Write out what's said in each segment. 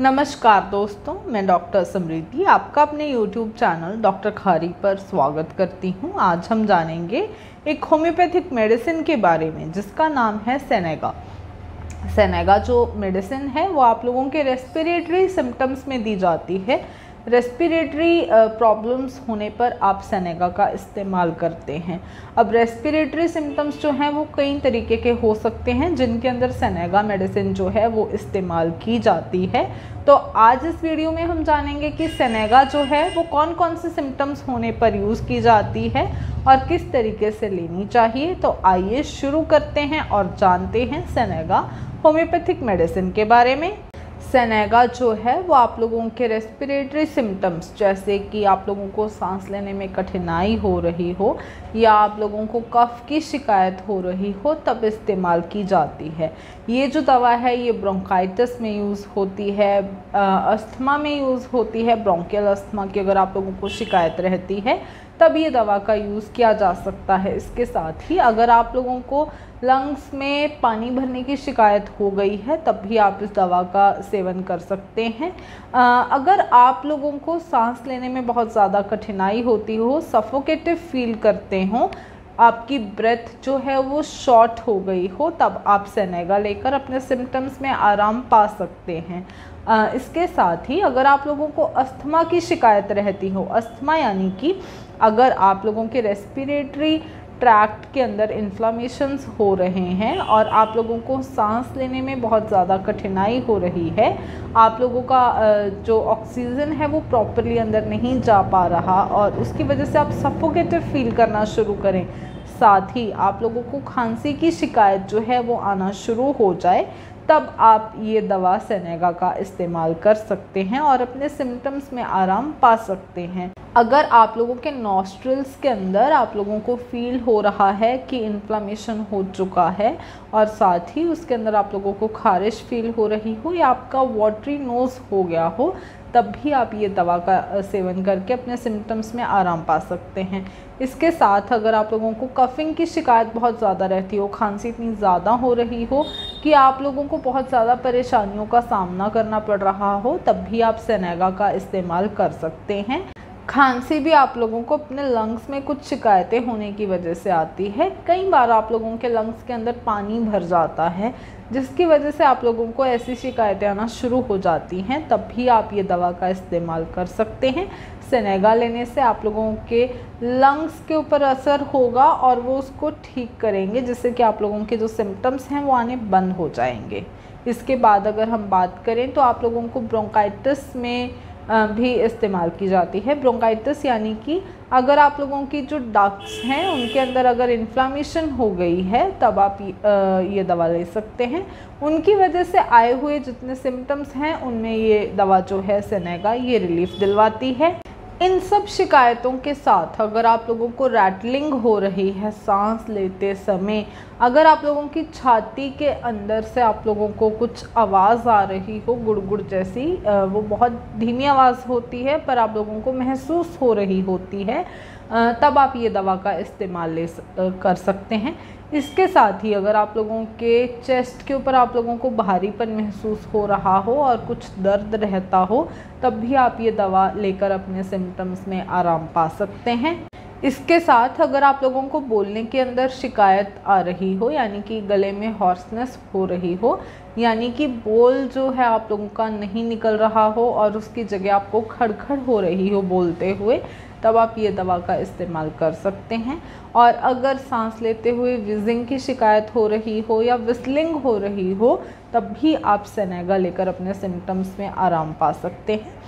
नमस्कार दोस्तों, मैं डॉक्टर समृद्धि, आपका अपने यूट्यूब चैनल डॉक्टर खारी पर स्वागत करती हूँ। आज हम जानेंगे एक होम्योपैथिक मेडिसिन के बारे में, जिसका नाम है सेनेगा। सेनेगा जो मेडिसिन है, वो आप लोगों के रेस्पिरेटरी सिम्टम्स में दी जाती है रेस्पिरेटरी प्रॉब्लम्स uh, होने पर आप सनेगा का इस्तेमाल करते हैं। अब रेस्पिरेटरी सिम्टम्स जो हैं वो कई तरीके के हो सकते हैं जिनके अंदर सनेगा मेडिसिन जो है वो इस्तेमाल की जाती है। तो आज इस वीडियो में हम जानेंगे कि सनेगा जो है वो कौन कौन से सिम्टम्स होने पर यूज़ की जाती है और किस तरीके से लेनी चाहिए। तो आइए शुरू करते हैं और जानते हैं सनेगा होम्योपैथिक मेडिसिन के बारे में। सेनेगा जो है, वो आप लोगों के रेस्पिरेटरी सिम्टम्स जैसे कि आप लोगों को सांस लेने में कठिनाई हो रही हो, या आप लोगों को कफ की शिकायत हो रही हो, तब इस्तेमाल की जाती है। ये जो दवा है, ये ब्रोंकाइटिस में यूज़ होती है अस्थमा में यूज़ होती है। ब्रोंकियल अस्थमा की अगर आप लोगों को शिकायत रहती है तब ये दवा का यूज़ किया जा सकता है। इसके साथ ही अगर आप लोगों को लंग्स में पानी भरने की शिकायत हो गई है तब भी आप इस दवा का सेवन कर सकते हैं। आ, अगर आप लोगों को सांस लेने में बहुत ज़्यादा कठिनाई होती हो सफोकेटिव फील करते हों आपकी ब्रेथ जो है वो शॉर्ट हो गई हो तब आप सेनेगा लेकर अपने सिम्टम्स में आराम पा सकते हैं। आ, इसके साथ ही अगर आप लोगों को अस्थमा की शिकायत रहती हो अस्थमा यानी कि अगर आप लोगों के रेस्पिरेटरी ट्रैक्ट के अंदर इन्फ्लामेशंस हो रहे हैं और आप लोगों को सांस लेने में बहुत ज़्यादा कठिनाई हो रही है, आप लोगों का जो ऑक्सीजन है वो प्रॉपरली अंदर नहीं जा पा रहा और उसकी वजह से आप सफोकेटिव फील करना शुरू करें। साथ ही आप लोगों को खांसी की शिकायत जो है वो आना शुरू हो जाए, तब आप ये दवा सेनेगा का इस्तेमाल कर सकते हैं और अपने सिम्टम्स में आराम पा सकते हैं। अगर आप लोगों के नॉस्ट्रल्स के अंदर आप लोगों को फील हो रहा है कि इन्फ्लामेशन हो चुका है और साथ ही उसके अंदर आप लोगों को खारिश फील हो रही हो या आपका वाटरी नोज़ हो गया हो, तब भी आप ये दवा का सेवन करके अपने सिम्टम्स में आराम पा सकते हैं। इसके साथ अगर आप लोगों को कफ़िंग की शिकायत बहुत ज़्यादा रहती हो, खांसी इतनी ज़्यादा हो रही हो कि आप लोगों को बहुत ज़्यादा परेशानियों का सामना करना पड़ रहा हो, तब भी आप सेनेगा का इस्तेमाल कर सकते हैं। खांसी भी आप लोगों को अपने लंग्स में कुछ शिकायतें होने की वजह से आती है। कई बार आप लोगों के लंग्स के अंदर पानी भर जाता है, जिसकी वजह से आप लोगों को ऐसी शिकायतें आना शुरू हो जाती हैं। तब भी आप ये दवा का इस्तेमाल कर सकते हैं। सेनेगा लेने से आप लोगों के लंग्स के ऊपर असर होगा और वो उसको ठीक करेंगे, जिससे कि आप लोगों के जो सिम्टम्स हैं वो आने बंद हो जाएँगे। इसके बाद अगर हम बात करें तो आप लोगों को ब्रोंकाइटिस में भी इस्तेमाल की जाती है। ब्रोंकाइटिस यानी कि अगर आप लोगों की जो डक्ट्स हैं, उनके अंदर अगर इन्फ्लामेशन हो गई है, तब आप ये दवा ले सकते हैं। उनकी वजह से आए हुए जितने सिम्टम्स हैं, उनमें ये दवा जो है सेनेगा ये रिलीफ दिलवाती है। इन सब शिकायतों के साथ अगर आप लोगों को रैटलिंग हो रही है, सांस लेते समय, अगर आप लोगों की छाती के अंदर से आप लोगों को कुछ आवाज़ आ रही हो, गुड़गुड़ जैसी वो बहुत धीमी आवाज़ होती है, पर आप लोगों को महसूस हो रही होती है तब आप ये दवा का इस्तेमाल ले कर सकते हैं। इसके साथ ही अगर आप लोगों के चेस्ट के ऊपर आप लोगों को भारीपन महसूस हो रहा हो और कुछ दर्द रहता हो, तब भी आप ये दवा लेकर अपने सिम्टम्स में आराम पा सकते हैं। इसके साथ अगर आप लोगों को बोलने के अंदर शिकायत आ रही हो, यानी कि गले में हॉर्सनेस हो रही हो, यानी कि बोल जो है आप लोगों का नहीं निकल रहा हो और उसकी जगह आपको खड़खड़ हो रही हो बोलते हुए तब आप ये दवा का इस्तेमाल कर सकते हैं। और अगर सांस लेते हुए विजिंग की शिकायत हो रही हो या विस्लिंग हो रही हो, तब भी आप सेनेगा लेकर अपने सिम्टम्स में आराम पा सकते हैं।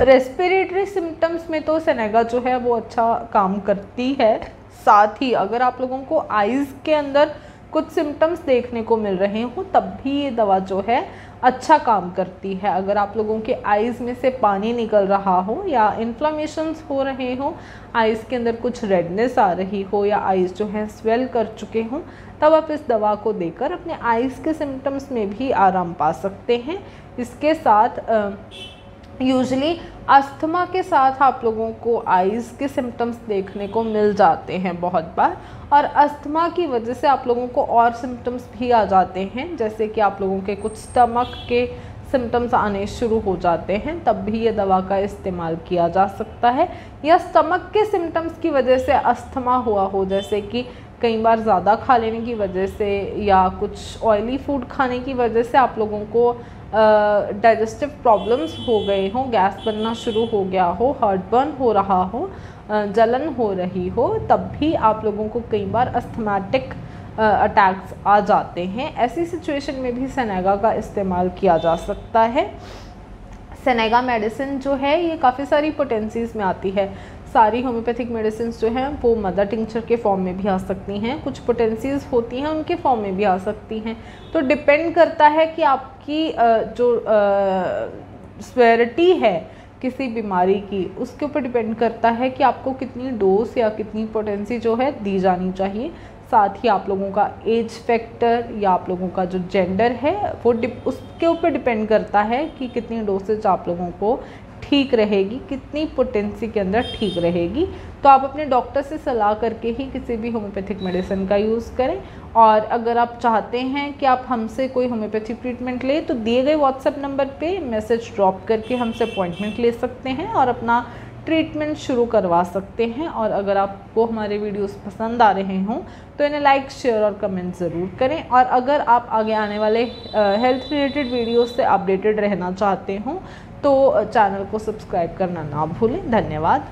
रेस्पिरेटरी सिम्टम्स में तो सेनेगा जो है वो अच्छा काम करती है। साथ ही अगर आप लोगों को आइज़ के अंदर कुछ सिम्टम्स देखने को मिल रहे हो, तब भी ये दवा जो है अच्छा काम करती है। अगर आप लोगों के आइज़ में से पानी निकल रहा हो या इन्फ्लामेशंस हो रहे हो आइज़ के अंदर कुछ रेडनेस आ रही हो या आइज़ जो है स्वेल कर चुके हों, तब आप इस दवा को देकर अपने आइज़ के सिम्टम्स में भी आराम पा सकते हैं। इसके साथ यूजली अस्थमा के साथ आप लोगों को आइज़ के सिम्टम्स देखने को मिल जाते हैं बहुत बार। और अस्थमा की वजह से आप लोगों को और सिम्टम्स भी आ जाते हैं, जैसे कि आप लोगों के कुछ स्टमक के सिम्टम्स आने शुरू हो जाते हैं, तब भी ये दवा का इस्तेमाल किया जा सकता है। या स्टमक के सिम्टम्स की वजह से अस्थमा हुआ हो, जैसे कि कई बार ज़्यादा खा लेने की वजह से या कुछ ऑयली फ़ूड खाने की वजह से आप लोगों को डाइजेस्टिव प्रॉब्लम्स हो गए हों, गैस बनना शुरू हो गया हो हार्ट बर्न हो रहा हो जलन हो रही हो, तब भी आप लोगों को कई बार अस्थमेटिक अटैक्स आ जाते हैं। ऐसी सिचुएशन में भी सनेगा का इस्तेमाल किया जा सकता है। सनेगा मेडिसिन जो है, ये काफ़ी सारी पोटेंसीज़ में आती है। सारी होम्योपैथिक मेडिसिन जो हैं, वो मदर टिंचर के फॉर्म में भी आ सकती हैं। कुछ पोटेंसीज होती हैं, उनके फॉर्म में भी आ सकती हैं। तो डिपेंड करता है कि आपकी जो स्वेरिटी है किसी बीमारी की, उसके ऊपर डिपेंड करता है कि आपको कितनी डोज या कितनी पोटेंसी जो है दी जानी चाहिए। साथ ही आप लोगों का एज फैक्टर या आप लोगों का जो जेंडर है, वो उसके ऊपर डिपेंड करता है कि कितनी डोसेज आप लोगों को ठीक रहेगी, कितनी पोटेंसी के अंदर ठीक रहेगी तो आप अपने डॉक्टर से सलाह करके ही किसी भी होम्योपैथिक मेडिसिन का यूज़ करें। और अगर आप चाहते हैं कि आप हमसे कोई होम्योपैथिक ट्रीटमेंट लें तो दिए गए व्हाट्सएप नंबर पे मैसेज ड्रॉप करके हमसे अपॉइंटमेंट ले सकते हैं और अपना ट्रीटमेंट शुरू करवा सकते हैं। और अगर आपको हमारे वीडियोस पसंद आ रहे हों तो इन्हें लाइक शेयर और कमेंट ज़रूर करें। और अगर आप आगे आने वाले हेल्थ रिलेटेड वीडियोस से अपडेटेड रहना चाहते हों तो चैनल को सब्सक्राइब करना ना भूलें। धन्यवाद।